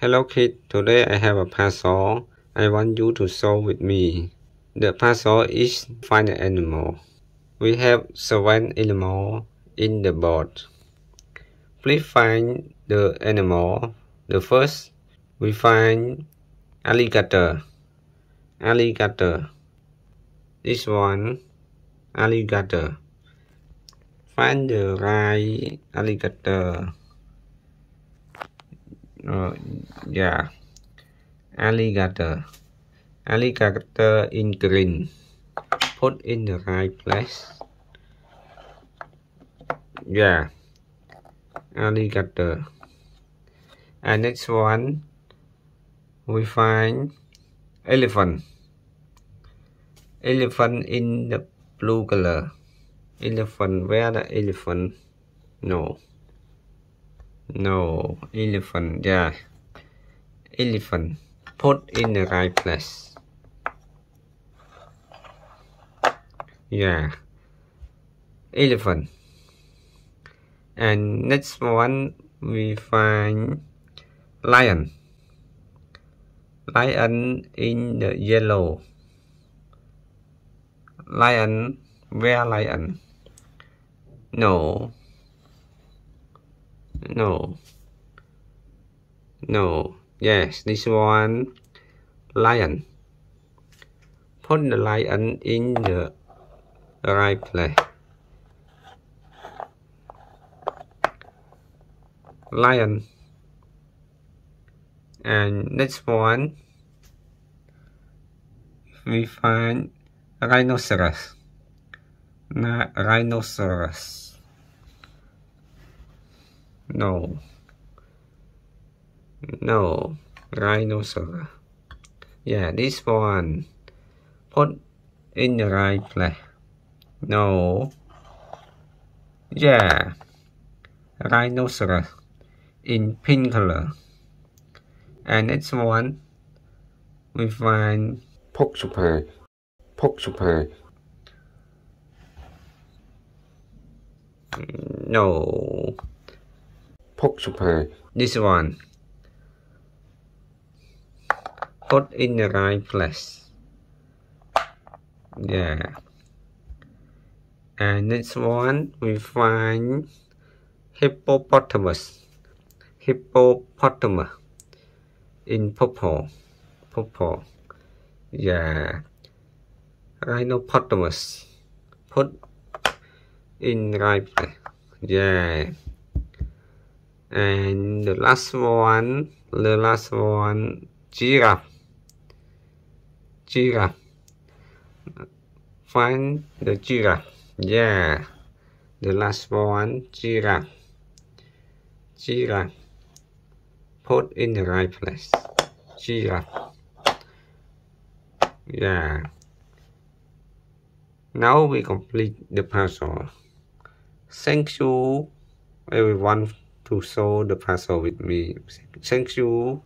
Hello kid, today I have a puzzle. I want you to solve with me. The puzzle is find an animal. We have seven animals in the board. Please find the animal. The first, we find alligator. Alligator. This one, alligator. Find the right alligator. Uh, yeah, alligator. Alligator in green. Put in the right place. Yeah, alligator. And next one, we find elephant. Elephant in the blue color. Elephant, where the elephant? No. No, elephant, yeah. Elephant. Put in the right place. Yeah. Elephant. And next one we find lion. Lion in the yellow. Lion, where lion? No. No. No. Yes, this one. Lion. Put the lion in the right place. Lion. And next one. We find rhinoceros. Na rhinoceros. No. No. Rhinoceros. Yeah, this one. Put in the right place. No. Yeah. Rhinoceros. In pink color. And next one. We find porcupine. Porcupine. No porcupine. This one. Put in the right place. Yeah. And next one we find hippopotamus. Hippopotamus in purple. Purple. Yeah. Rhinopotamus. Put in right place. Yeah and the last one the last one giraffe. Giraffe. Find the giraffe. Yeah. The last one giraffe. Giraffe. Put in the right place. Giraffe. Yeah. Now we complete the puzzle. Thank you everyone to solve the puzzle with me. Thank you.